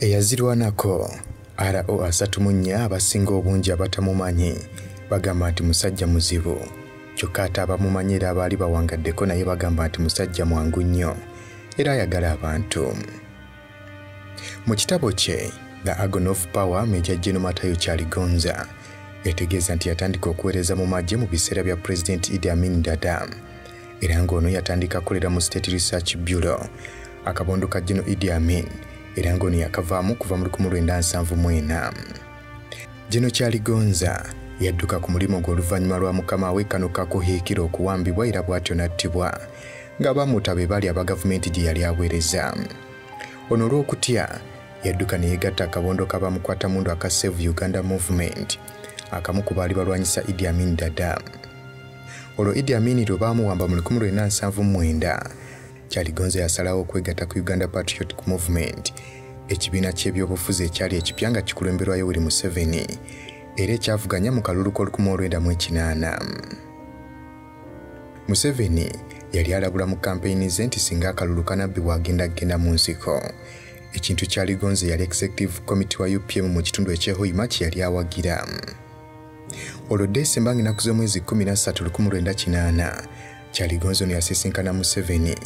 eyazirwanako ro asatu mu nnya abasinga obungi abatamumanyi. Bagamba nti musajja muzibu. Kyokka ate abamumanyi era abaali bawangaddeko naye bagamba nti musajja mwangu nnyo. Era ayagala abantu. Mu kitabo kye the agon of power meja geno matayo kyaligonza yategeeza nti yatandika okuweereza mu magye mu biseera bya pulezidenti idi amin dada. Era ng'ono yatandika kukolera mu state research bureau. Akabondo ka geno idi amin era ng'ono yakavaamu kuva mu 1974 geno kyaligonza yadduka ku mulimu gwe oluvannyuma lwa mukama we kano kakuhiikira okuwambibwa era bw'atyo n'attibwa ng'abamuta be bali aba gavumenti gye yali aweereza ono olw'okutya yadduka ne yegatta akabondo kabamukwatamundu aka save uganda movement akamu ku baali balwanyisa idi amin dada. Olwo idi amin lwe baamuwamba mu 1979 kyaligonza yasalawo okwegatta ku uganda patriotic movement. Ekibiina ky'ebyobufuzi ekyali ekipya nga kikulemberwa yoweri museveni. Era ekyavuganya mu kalulu k'ol1988 museveni yali alabula mu kampeyini ze nti singa akalulu kanabbibwa agenda kgenda mu nsiko. Ekintu kyaligonze yali executive committee wa upm mu kitundu ekyehoima kye yali awagira. Olwo desemba ng'ennaku z'omwezi 13 1998 kyaligonze ono yasisinkana museveni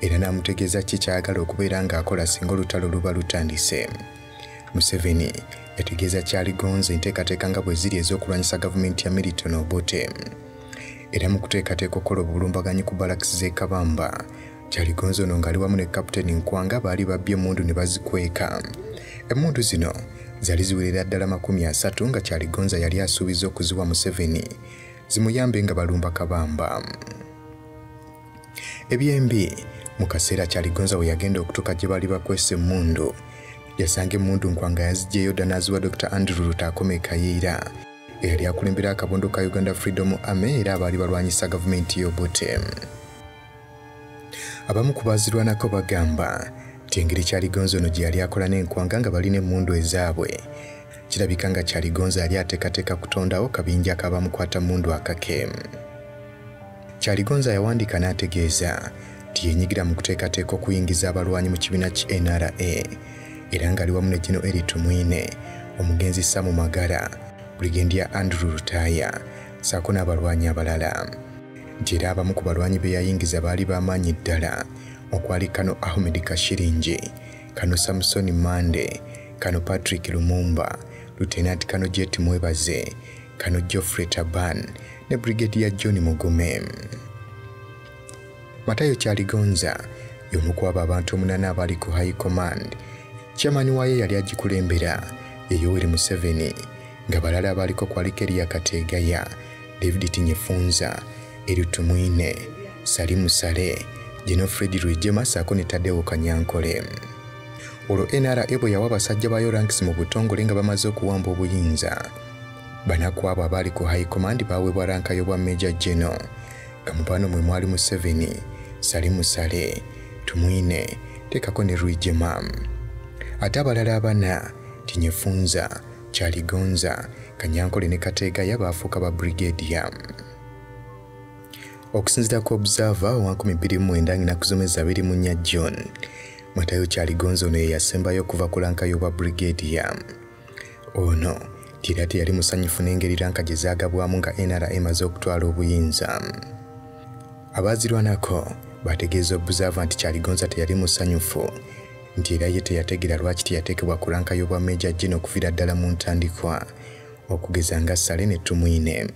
era n'amutegeeza ki kyayagala okubeera ng'akola singa olutalo luba lutandise. Museveni yategeeza kyaligonze enteekateeka nga bwe ziri ez'okulwanyisa gavumenti ya militon obote. Era mu kuteekateeka okukola obulumbaganyi ku balakisi z'e kabamba kyaligonze ono ng'ali wamu ne kaputeni nkwanga baali babbye emmundu ne bazikweka. Emmundu zino zaali ziwerera ddala makumi asatu nga kyaligonza yali asuubiza okuziwa museveni zimuyambe nga balumba kabamba. Ebyembi mu kaseera kyaligonza we yagenda okutuuka gye baali bakwesa emmundu yasanga emmundu nkwanga yazigyeyo dda n'aziwa dr andrew lutaakome kayiira eyali akulembera akabondo ka uganda freedom army era abaali balwanyisa gavumenti y'obote abamu ku baazirwanako bagamba nti engeri kyaligonza ono gye yali akola n'enkwanga nga balina emmundu ezaabwe. Kirabika nga kyaligonza yali ateekateeka kutondawo kabinja akabamukwata mundu akake. Kyaligonza yawandiika n'ategeeza nti yenyigira mu kuteekateeka okuyingiza abalwanyi mu kibiina ki nra era ng'ali wamu ne gino eri tumwine omugenzi samu magara brigendia andrew lutaaya saako n'abalwanyi abalala. Nti era abamu ku balwanyi be yayingiza baali b'amaanyi ddala okwali kano ahmed kashiringi kano samusoni mande kano patrick lumumba lutenant kano jet mwebaze kano geoffrey taban ne brigedia john mugume matayo kyaligonza y'omu ku abo abantu omunana abaali ku high command. Chairman waayo yali agikulembera ye yoweri museveni nga balala abaliko kwaliko eriya kateegaya david tinyefunza eritumwine salimu sale geno fred rwigema saako ne taddewo kanyankole. Olwo nra bwe yawa basajja bayo ranks mu butongole nga bamaze okuwamba obuyinza. Banaku abo abaali ku high command baweebwa ranka y'obwa major geno nga mu bano mwe mwali museveni salimu sale tumwine teekako ne rwigema ate abalala abana tinyefunza kyaligonza kanyankole ne kateegaya baafuuka ba brigadia okusinziira ku observer owa 2009 ng'ennaku z'omwezi 24 john matayo kyaligonza ono ye yasembayo okuva ku lanka y'obwa brigadia ono tira teyali musanyufu n'engeri lanka gye zaagabwamu nga nra emaze okutwala obuyinza. Abaazirwanako bategeeza observer nti kyaligonza teyali musanyufu nti era ye teyategeera lwaki teyateekebwa ku lanka y'obwa meja gino okuviira ddala mu ntandikwa okugeza nga sale ne tumwine.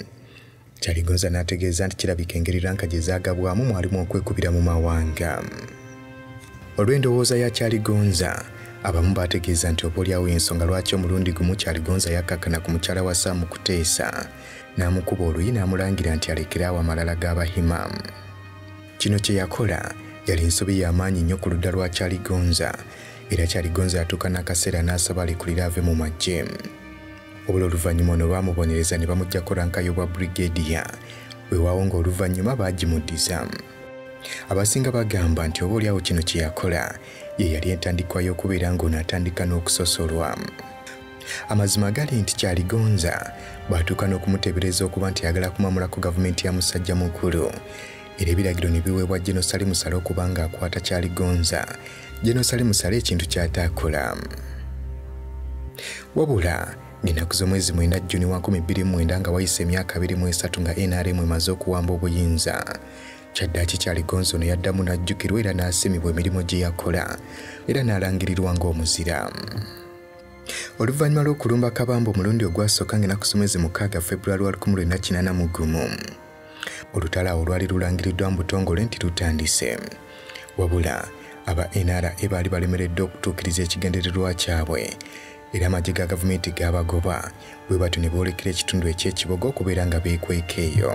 Kyaligonza n'ategeeza nti kirabika engeri ranka gye zaagabwamu mwalimu okwekubira mu mawanga. Olw'endowooza ya kyaligonza abamu baategeeza nti obaoliawo ensonga lwaki omulundi gumu kyaligonza yakkakkana ku mukyala wa saamu kuteesa n'amukuba oluyi n'amulangira nti alekeraawo amalala g'abahima kino kye yakola yali ensobi y'amaanyi nnyo ku ludda lwa kyaligonza era kyaligonza yatuuka n'akaseera n'asaba alekulira ave mu magye. Obula oluvannyuma ono baamubonereza ne bamuggyako ranka y'obwa brigadia weewaawo ng'oluvannyuma baagimuddiza abasinga bagamba nti oba oliawo kino kye yakola ye yali entandikwa y'okubeera ng'ono atandika n'okusosolwa. Amazima gali nti kyaligonza bw'atuuka n'okumuteebereza okuba nti ayagala kumamulako gavumenti ya musajja mukulu era ebiragiro ne biweebwa genosale musale okuba ng'akwata kyaligonza genosale musale ekintu ky'ataakola wabula ng'ennaku z'omwezi mwenda jjuni wa 2009 nga wayise emyaka 23 nga nrm emaze okuwamba obuyinza. Kyaddaaki kyaligonzo ono yaddamu n'ajjukirwa era n'asimibwa emirimu gye yakola? Era n'alangirirwa ng'omuzira. Oluvannyuma lw'okulumba kabamba omulundi ogwasooka ng'ennaku z'omwezi mukaaga februari wa 1981 olutalo awo lwali lulangiriddwa mu butongole nti lutandise wabula aba nra baali balemereddwa okutuukiriza ekigendererwa kyabwe. Era amagye ga gavumenti gaabagoba bwe batyo ne boolekera ekitundu ekyekibogo okubeera nga beekweka eyo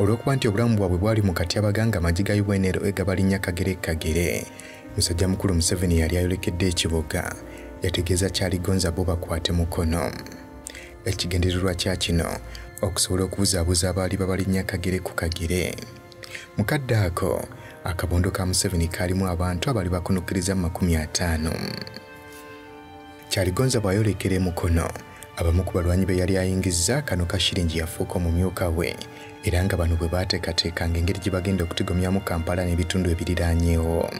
olw'okuba nti obulamu bwabwe bwali mu katyabaga nga amagye ga unr egabalinnya kagere kagere. Musajja mukulu museveni yali ayolekedde ekibuga. Yategeeza kyaligonza bo bakwate mukono. Ekigendererwa kya kino okusobola okubuzaabuza abaali babalinnya kagere ku kagere. Mukadde ako akabondo ka museveni kaalimu abantu abali bakunukiriza mu makumi ataano. Kyaligonza bw'ayolekera emukono abamu ku balwanyi be yali ayingizza kano ka shiringi yafuuka omumyuka we era nga bano bwe baateekateekanga engeri gye bagenda okutigomyamu kampala n'ebitundu ebiriraanyeewo.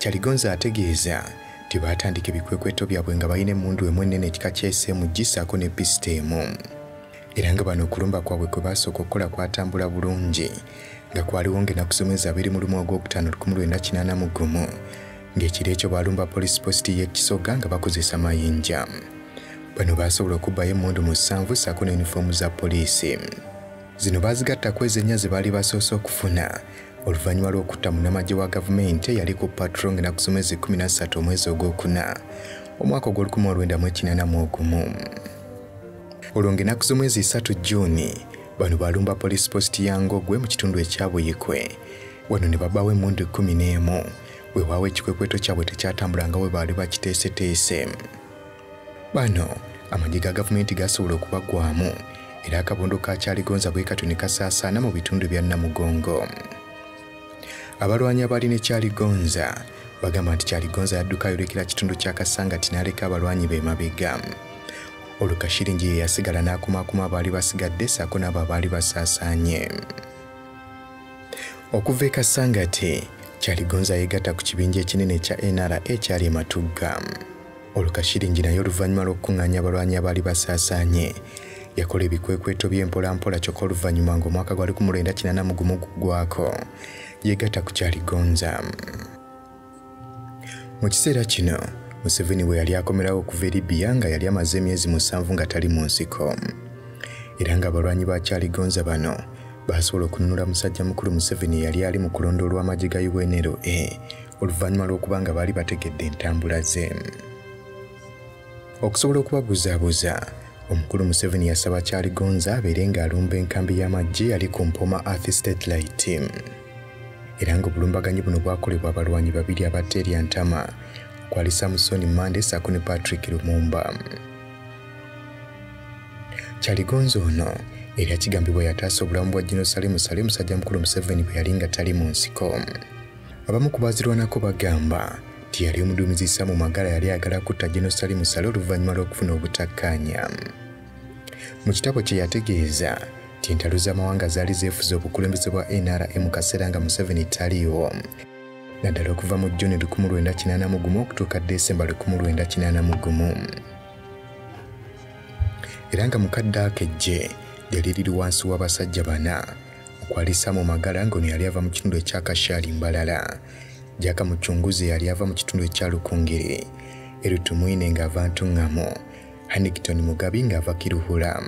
Kyaligonza ategeeza nti baatandika ebikwekweto byabwe nga balina emmundu emu ennene ekika kyesemu gisaako ne pisita emu era nga bano okulumba kwabwe kwe baasooka okukola kwatambula bulungi nga kwaliwo ng'ennaku z'omwezi abiri mu lumu ogwokutaano 1981 ng'ekiro ekyo baalumba poliisi positi y'ekisoga nga bakozesa mayinja. Bano baasobola okubbayo emmundu musanvu ssaako ne yunifoomu za poliisi. Zino baazigatta ku ezennya ze baali basoose okufuna. Oluvannyuma lw'okutta munnamagye wa gavumenti eyali ku patro ng'ennaku z'omwezi 13 omwezi ogwokuna omwaka ogw'1981 olwo ng'ennaku z'omwezi 3 juuni bano baalumba poliisi positi ya ngogwe mu kitundu ekyabuyikwe wano ne babbawo emmundu 11 weewaawo ekikwekweto kyabwe tekyatambula nga bwe baali bakiteeseteese. Bano amagye ga gavumenti gasobola okubaggwamu era akabondo ka kyaligonza bwe katyo ne kasaasaana mu bitundu bya namugongo. Abalwanyi abaali ne kyaligonza bagamba nti kyaligonza yadduka ayolekera kitundu kya kasangati n'aleka abalwanyi be mabega olwo kashiringi ye yasigala n'akumaakuma abaali basigadde ssaako n'abo abaali basaasaanye. Okuva e kasangati kyaligonza yegatta ku kibinja ekinene ekya nra ekyali ematugga olwo kashiringi naye oluvannyuma lw'okukuŋŋaanya abalwanyi abaali basaasaanye. Yakola ebikwekweto by'empolampola kyokka oluvannyuma ng'omwaka gwali ku mulwenda kinana mu gumu guggwako yegatta ku kyaligonza mu kiseera kino museveni bwe yali akomerawo okuva e libiya nga yali amaze emyezi musanvu nga tali mu nsiko. Era ng'abalwanyi ba kyaligonza bano baasobola okununula musajja mukulu museveni eyali ali mu kulonda olw'amagye ga unra oluvannyuma lw'okuba nga baali bategedde entambula ze. Okusobola okubabuzaabuza omukulu museveni yasaba kyaligonza abeere ng'alumba enkambi y'amagye yali ku mpoma earth state light. Era ng'obulumbaganyi buno bwakolebwa abalwanyi babiri abatta eryantama kwali samusoni mande ssaako ne patrick lumumba. Kyaligonza ono era kigambibwa yataasa obulamu bwa gino sale musajja mukulu museveni bwe yali nga tali mu nsiko. Abamu ku baazirwanako bagamba nti yali omuduumizisa mu magala yali ayagala kutta gino sale oluvannyuma lw'okufuna obutakkaanya. Mu kitabo kye yategeeza nti entalo z'amawanga zaali zeefuza obukulembeze bwa nra mu kaseera nga museveni taliiwo naddala okuva mu juni 1981 okutuuka desemba 1981 era nga mukadde akejje lyali liri wansi w'abasajja bana. Okwalisa mu magala ng'ono yali ava mu kitundu ekyakashaali mbalala. Jaka mucunguzi yali ava mu kitundu ekya lukungiri erutumwine ng'ava ntuŋŋamo hanington mugabi ng'ava kiruhula.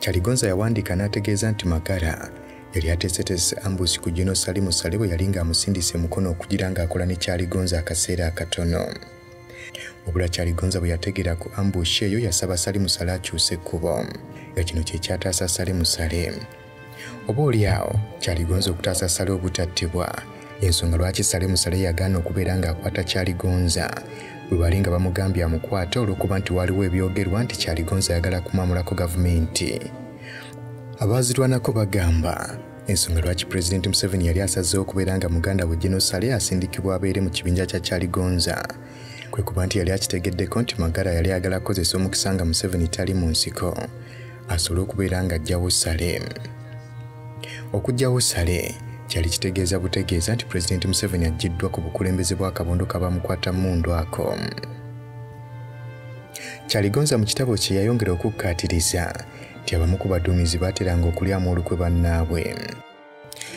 Kyaligonza yawandiika n'ategeeza nti magala yali ateeseteese ambusi ku gino salimu sale bwe yali ng'amusindise mukono okugira ng'akola ne kyaligonza akaseera akatono. Wabula kyaligonza bwe yategeera ku ambushi eyo yasaba salimu sale akyuse ekkubo. Nga kino kye kyataasa salimu sale. Oba oliawo kyaligonza okutaasa sale obutattibwa. Ensonga lwaki salimu sale yagaana okubeera ng'akwata kyaligonza bwe bali nga bamugambye amukwate olw'okuba nti waliwo ebyogerwa nti kyaligonza ayagala kumamulako gavumenti. Abaazirwanako bagamba ensonga lwaki pulezidenti museveni yali asazeewo okubeera nga muganda we genosale asindikibwa abeere mu kibinja kya kyaligonza kwe kuba nti yali akitegeddeko nti magara yali ayagala kukozesa omukisa nga museveni tali mu nsiko. Asobole okubeera nga ajjawo sale okugjawo sale kyali kitegeeza butegeeza nti pulezidenti museveni aggiddwa ku bukulembeze bw'akabondo kabamukwata mundu ako. Kyaligonza mu kitabo kye yayongera okukkaatiriza nti abamu ku baduumizi baateranga okulyamu olukwe bannaabwe.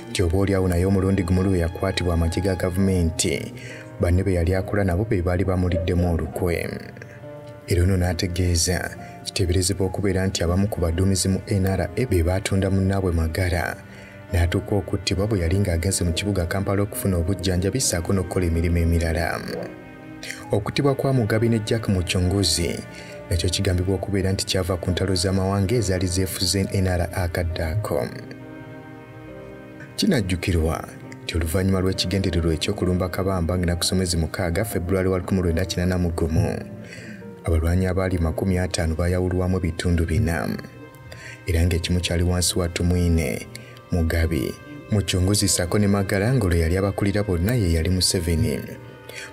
Nti oba oliawo naye omulundi gumu lwe yakwatibwa amagye ga gavumenti banne be yali akola nabo be baali bamuliddemu olukwe. Era ono n'ategeeza kiteeberezebwa okubeera nti abamu ku baduumizi mu nra be baatunda munnaabwe magala n'atuuka okuttibwa bwe yali ng'agenze mu kibuga kampala okufuna obujjanjabi ssaako n'okukola emirimu emirala. Okuttibwa kwa mugabi ne jack mu kyongozi nakyo kigambibwa okubeera nti kyava ku ntalo z'amawanga ezaali zeefuze nra akadde ako kinajjukirwa nti oluvannyuma lw'ekigendererwa ekyokulumba kabamba nga nakusomezi mukaaga februari wa 1981 abalwanyi abaali 50 baayawulwamu ebitundu bina. Era ng'ekimu kyali wansi wa tumwine mugabi mukyongozi ssaako ne magala ng'olwo yali abakulira bonna ye yali museveni.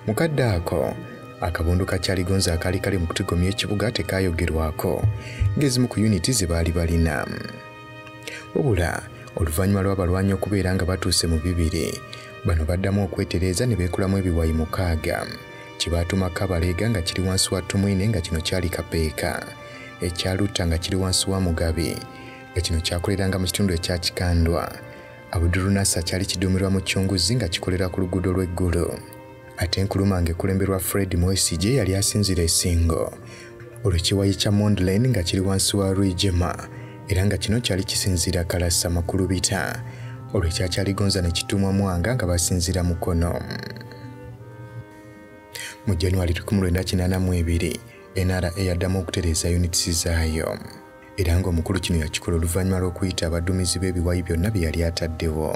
Mukadde ako akabundu kakyaligonza akaali kali mu kutigomya ekibuga tekaayogerwako. Ng'ezimu ku yuniti ze baali balina. Wabula oluvannyuma lw'abalwanyi okubeera nga batuuse mu bibiri. Bano baddamu okwetereeza ne beekulamu ebiwayi mukaaga. Kye baatuma kabaleega nga kiri wansi wa tumwine nga kino kyali kapeeka. Ekyalutta nga kiri wansi wa mugabi nga kino kyakoleranga mu kitundu ekya kikandwa. Abudurunasa kyali kiduumirwa mu kyonguzi nga kikolera ku luguudo lw'eggulu ate enkuluma ng'ekulemberwa fred mwesije yali asinzira esingo olwo kiwayi kya mondland nga kiri wansi wa rwigema era nga kino kyali kisinziira kalasa makulubita. Olwo ekyakyaligonza ne kituumwa mwanga nga basinziira mukono. Mu januari 1982 nra yaddamu okutereeza unitisi zaayo era ng'omukulu kino yakikola oluvannyuma lw'okuyita abaduumizi b'ebiwayi byonna bye yali ataddewo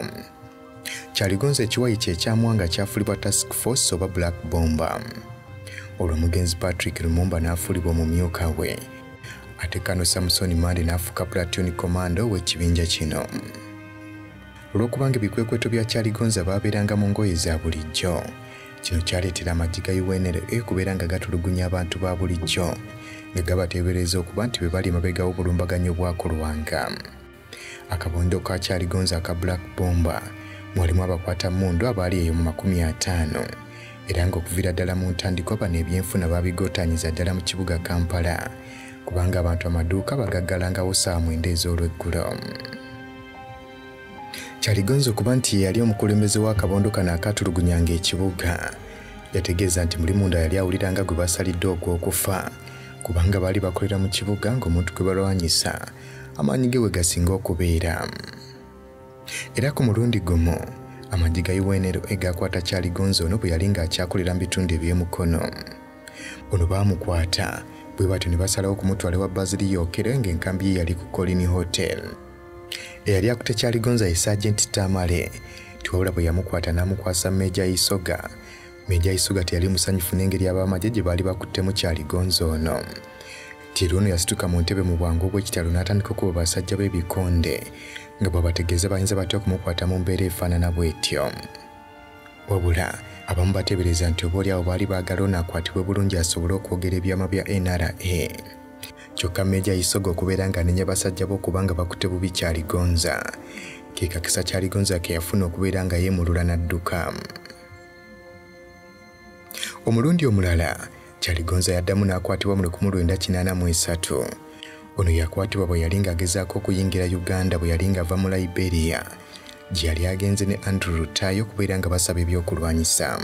kyaligonza ekiwayi kye ekyamwanga kyafulibwa task force oba black bomba. Olwo omugenzi patrick lumumba n'afuulibwa omumyuka we. Ate kano samusoni mande n'afuuka platoon commando w'ekibinja kino. Olw'okubanga ebikwekweto bya kyaligonza baabeeranga mu ngoye za bulijjo kino kyaleetera amagye ga unra kubeera nga gatulugunya abantu ba bulijjo nga gabateebereza okuba nti bwe bali emabega w'obulumbaganyi obwakolwanga akabondo ka kyaligonza aka black bomba mwalimu abakwata mundu abaali eyo mu makumi ataano. Era ng'okuviira ddala mu ntandikwa bano ebyenfuna baabigootaanyiza ddala mu kibuga kampala kubanga abantu amaduuka bagaggalangawo saawa mwenda ez'olweggulo. Kyaligonza okuba nti yali omukulembeze w'akabondo kano akaatulugunyanga ekibuga yategeeza nti muli munda yali awuliranga gwe basalidde ogw'okufa kubanga baali bakolera mu kibuga ng'omuntu gwe balwanyisa. Amaanyi ge we gasinga okubeera era ku mulundi gumu. Amagye ga unr egakwata kyaligonza ono bwe yali ng'akyakolera mu bitundu eby'emukono ono baamukwata bwe batyo ne basalawo kumutwala wa bazili yookere ng'enkambi ye yali ku colini hotel. Eyali akute kyaligonza ye sagenti tamale tiwabula bwe yamukwata n'amukwasa meja isoga. Meja isoga teyali musanyufu n'engeri ab'amagye gye baali bakuttemu kyaligonza ono. Tiri ono yasituka mu ntebe mu bwangu obw'ekitalo n'atandika okuba basajja b'ebikonde nga bwebategeeza bayinza batya okumukwata mu mbeera efaanana bw'etyo. Wabula abamu bateebereza nti obaoliawo baali baagala ono akwatibwe bulungi asobole okwogera ebyama bya nra kyokka meja isoga okubeera ng'anenya basajja b'okuba nga bakutte bubi kyaligonza. Kekakisa kyaligonza ke yafuna okubeera nga yeemulula n'adduka. Omulundi omulala kyaligonza yaddamu n'akwatibwa mu 1983 ono yakwatibwa bwe yali ng'agezaako okuyingira uganda bwe yali ng'ava mu liberia. Gye yali agenze ne andrew rutayo okubeera nga basaba ebyokulwanyisa.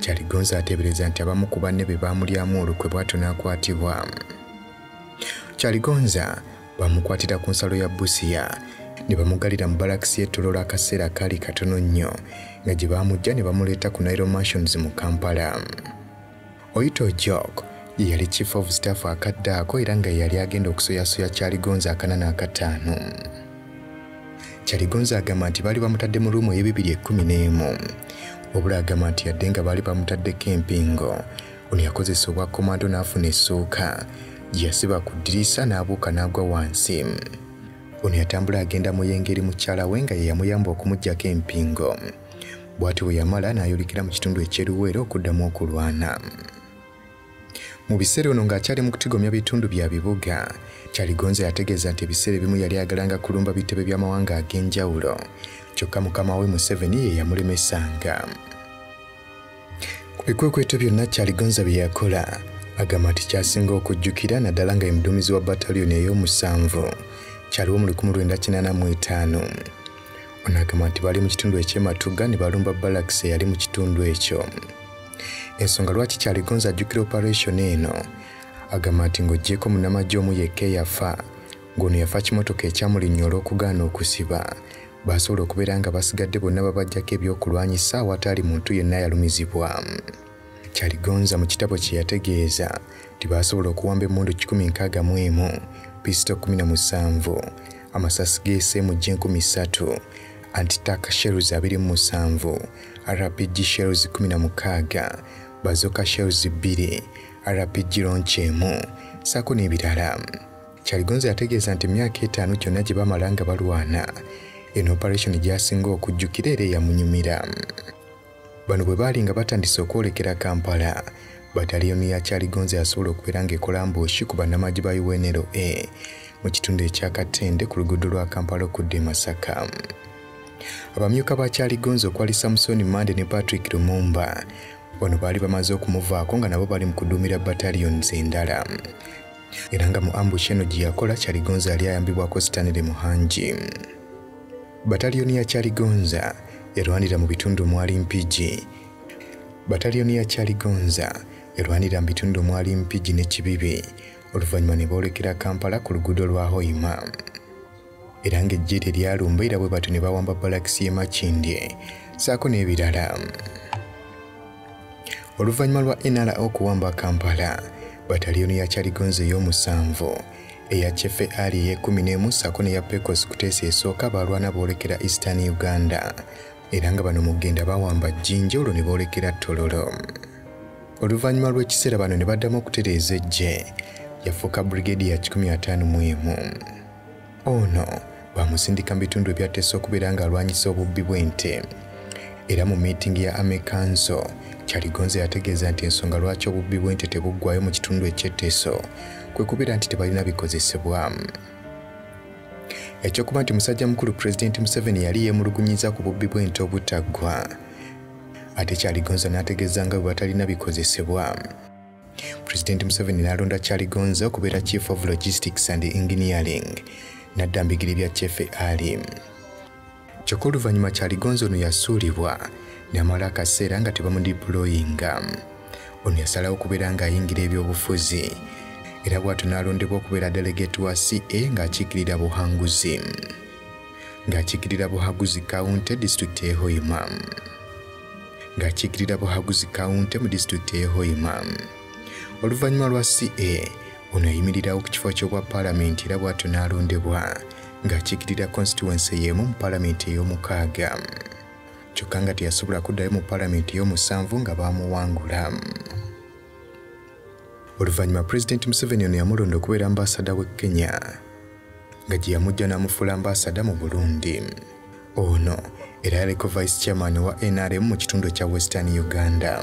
Kyaligonza ateebereza nti abamu ku banne be baamulyamu olukwe bw'atyo n'akwatibwa. Kyaligonza bamukwatira ku nsalo ya busiya ne bamugalira mu balakisi y'ettololo akaseera kaali katono nnyo nga gye baamujja ne bamuleeta ku nairo mansions mu kampala. Oyito jok ye yali chief of staff akadde ako era nga yali agenda okusoyasoya kyaligonza akanana akataano. Kyaligonza agamba nti baali bamutadde mu ruumu ey'ebibiri ekkumi n'emu. Wabula agamba nti yadde nga baali bamutaddeko empingo. Ono yakozesa obwa komando n'afuna essuuka. Gye yasiba ku ddirisa n'abuuka n'agwa wansi. Ono yatambula agenda mu yengeri mukyala we nga ye yamuyamba okumugjako empingo. Bw'ati bwe yamala n'ayolekera mu kitundu ekyeruweera okuddamu okulwana mu biseera ono ng'akyali mu kutigomya bitundu bya bibuga kyaligonza yategeeza nti ebiseera ebimu yali agalanga kulumba bitebe by'amawanga ag'enjawulo. Kyokka mukama we museveni ye yamulemesanga ku bikwekweto byonna kyaligonza bye yakola agamba nti kyasinga okujjukira naddala nga ye muduumizi wa bataliyoni ey'omusanvu. Kyaliwo mu 1985 ono agamba nti bali mu kitundu ekyematuga ne balumba balakisi eyali mu kitundu ekyo ensonga lwaki kyaligonza ajjukira operation eno? Agamba nti ng'oggyeko munnamagye omu yekka eyafa ng'ono yafa kimotoka ekyamulinnya olw'okugaana okusiba. Baasobola okubeera nga basigadde bonna babajjako ebyokulwanyisa awatali muntu yenna yalumizibwa. Kyaligonza mu kitabo kye yategeeza nti baasobola okuwamba emmundu 161 pisito 17 amasasi g'eseemu g3 antitaka shells 27 rpg shells 16 bazoka shells 2 rpg launch emu saako n'ebirala. Kyaligonza yategeeza nti emyaka etaano gyonna gye bamala nga balwana. Eno operation gyasinga okujjukira era eyamunyumira. Bano bwe baali nga batandise okwolekera kampala bataliyoni ya kyaligonza yasobola okubeera ng'ekola mbuushi ku bannamagye ba unra mu kitundu ekyakatende ku luguudo lwa kampala okudda e masaka. Abamyuka ba kyaligonza okwali samusoni mande ne patrick lumumba bano baali bamaze okumuvaako nga nabo bali mu kuduumira bataliyons endala era nga mu ambush eno gye yakola kyaligonza yali ayambibwako stanley muhangi bataliyoni ya kyaligonza yarwanira mu bitundu mwali mpigi bataliyoni ya kyaligonza yarwanira mu bitundu mwali mpigi ne kibibi. Oluvannyuma ne boolekera kampala ku luguudo lwa hoima. Era ng'ejje lye lyalumba era bwe batyo ne bawamba balakisi y'e makindye saako n'ebirala oluvannyuma lwa nra okuwamba kampala bataliyoni ya kyaligonza ey'omusanvu eya kyefe ali ey'ekumi n'emu saako n'eya pecos kuteesa esooka balwana boolekera eastern uganda. Era nga bano mugenda bawamba jjinja olwo ne boolekera tololo. Oluvannyuma lw'ekiseera bano ne baddamu okutereeza ejje yafuuka brigedi ya 151 ono bamusindika mu bitundu ebyateesa okubeera ng'alwanyisa obubbi bw'ente era mu miitingi ya ame council. Kyaligonza yategeeza nti ensonga lwaki obubbi bw'ente tebuggwayo mu kitundu ekyetteeso kwe kubeera nti tebalina bikozesebwa. Ekyokuba nti musajja mukulu pulezidenti museveni yali yeemulugunyiza ku bubbi bw'ente obutaggwa ate kyaligonza n'ategeeza nga bwe batalina bikozesebwa. Pulezidenti museveni n'alonda kyaligonza okubeera chief of logistics and engineering n'adda mbigiri bya kyefe ali kyokka oluvannyuma kyaligonza ono yasuulibwa n'amala akaseera nga tebamudiployinga ono yasalawo okubeera ng'ayingira ebyobufuzi era bw'atyo n'alondebwa okubeera delegate wa ca ng'akiikirira buhanguzi. Ng'akiikirira buhaguzi kawunti disitulikiti y'ehoima ng'akiikirira buhaguzi kawunti mu disitulikiti y'ehoima oluvannyuma lwa ca ono yayimirirawo ku kifo ky'obwa paalamenti era bw'atyo n'alondebwa ng'akiikirira constituency y'emu mu paalamenti ey'omukaaga. Kyokka nga teyasobola kuddayo mu paalamenti ey'omusanvu nga baamuwangula. Oluvannyuma pulezidenti museveni ono yamulonda okubeera ambasada w'e kenya nga gye yamujja n'amufuula ambasada mu burundi. Ono era yaliko vice chairman wa nrm mu kitundu kya western uganda